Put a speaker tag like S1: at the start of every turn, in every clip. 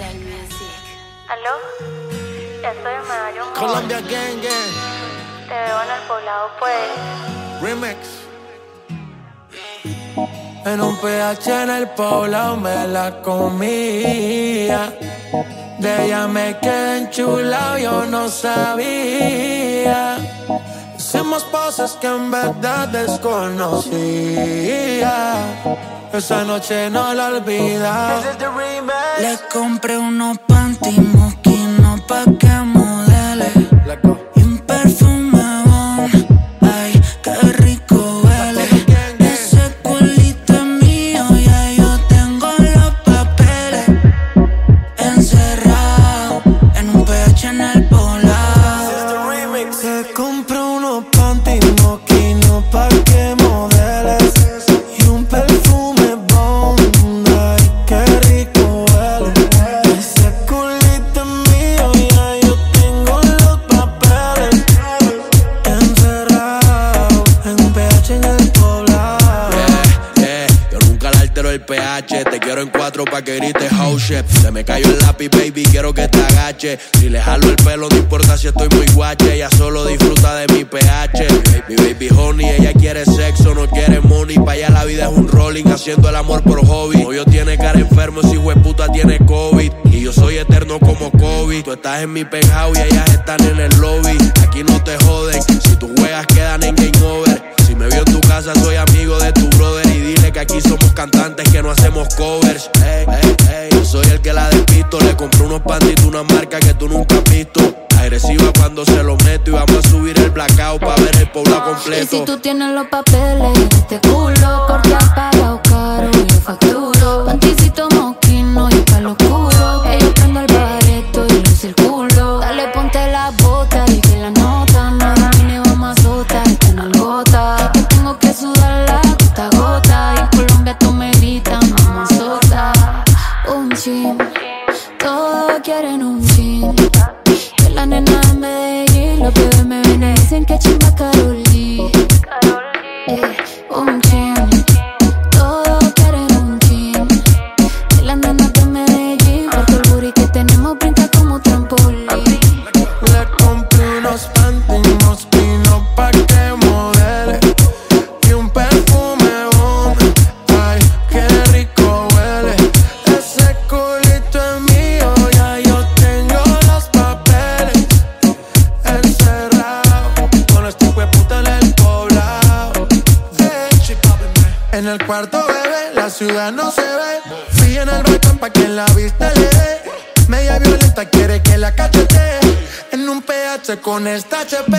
S1: ¿Aló? Estoy en Medallón.
S2: Colombia Gang Gang.
S1: Te veo en el poblado, pues.
S2: Remix. En un PH en el poblado me la comía. De ella me quedé enchulado, yo no sabía. Hicimos cosas que en verdad desconocía. Esa noche no la olvida.
S3: Le compré unos panty moquinos pa' que pH.
S4: Te quiero en cuatro pa' que grites house shit. Se me cayó el lápiz, baby, quiero que te agache. Si le jalo el pelo, no importa si estoy muy guache. Ella solo disfruta de mi pH. Mi baby honey, ella quiere sexo, no quiere money. Pa' allá la vida es un rolling, haciendo el amor por hobby. Novio tiene cara enfermo, si puta tiene COVID. Y yo soy eterno como COVID. Tú estás en mi penthouse y ellas están en el lobby. Aquí no te joden, si tus juegas covers. Ey, ey, ey. Yo soy el que la despisto. Le compré unos pantitos, una marca que tú nunca has visto. Agresiva cuando se lo meto. Y vamos a subir el blackout para ver el
S3: Y
S4: completo.
S3: si tú tienes los papeles este culo, has pagado caro, yo facturo. Dicen que chimba
S2: En el cuarto, bebé, la ciudad no se ve. Fui en el balcón pa' que la vista le dé. Media violenta quiere que la cachete En un PH con esta HP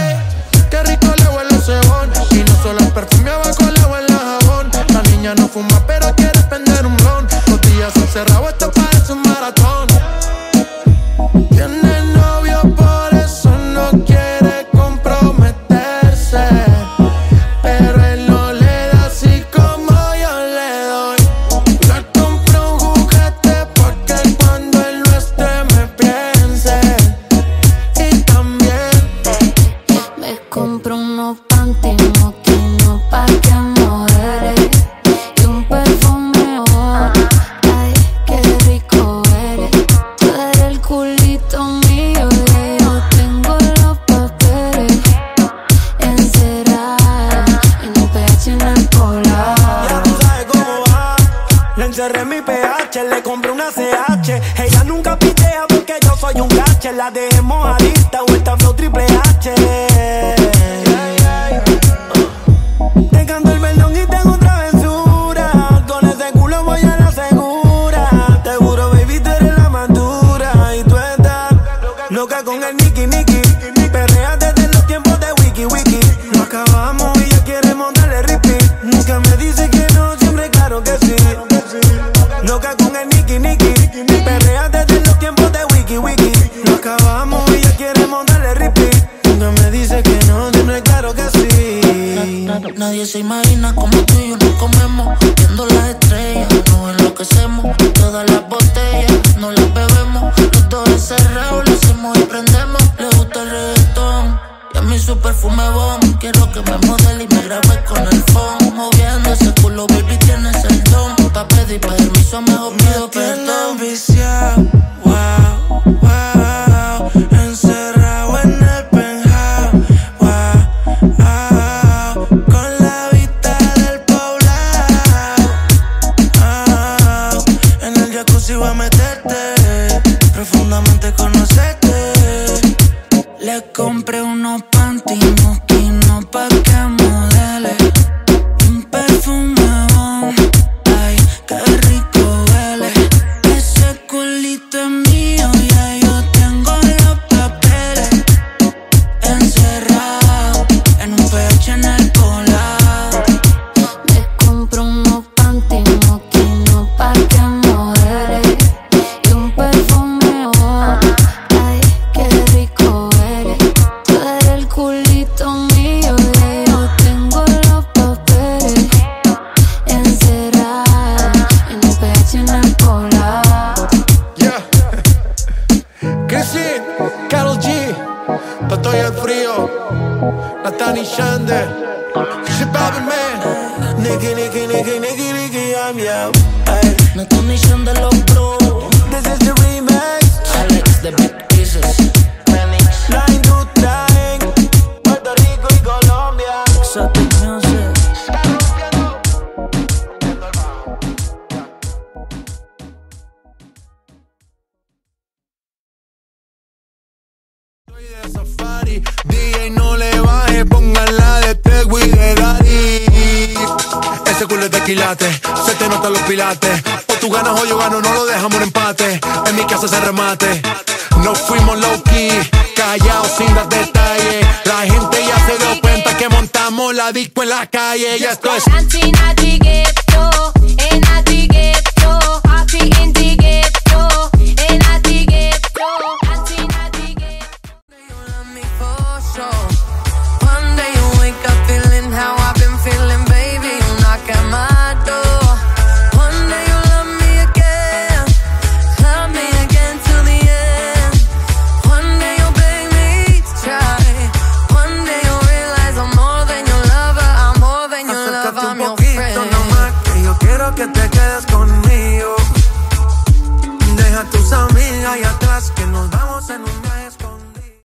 S2: Qué rico le huele el cebón Y no solo el perfume abajo le huele el jabón. La niña no fuma pero quiere prender un blon Los días encerrados esto parece un maratón
S5: La dejé mojadita, vuelta flow triple H. Te canto el perdón y tengo travesura. Con ese culo voy a la segura. Te juro, baby, tú eres la madura. Y tú estás loca con el Nicky Nicky. Perrea desde los tiempos de Wiki Wiki. No acabamos y ya queremos darle repeat. Nunca me dice que no, siempre claro que sí. Loca con el Nicky Nicky. Perrea desde los tiempos de Wiki Wiki. Acabamos y ya queremos darle repeat. Nunca me dice que no, siempre claro que sí.
S3: Nadie se imagina como tú y yo nos comemos Viendo las estrellas, nos enloquecemos. Todas las botellas, no las bebemos Los dos encerrados, lo hacemos y prendemos. Le gusta el reggaetón y a mí su perfume bon Quiero que me modele y me grabe con el phone Moviendo ese culo, baby, tienes el don. Pa' pedir permiso, mejor
S5: obsesivo a meterte, profundamente conocerte.
S3: Le compré unos
S5: Nicky, Nicky, Nicky, Nicky, Nicky, I'm
S2: yeah. pilates. O tú ganas o yo gano, no lo dejamos un empate. En mi casa se remate. No fuimos low key, callados sin dar detalles. La gente ya se dio cuenta que montamos la disco en la calle. Ya esto es.